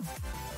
Bye.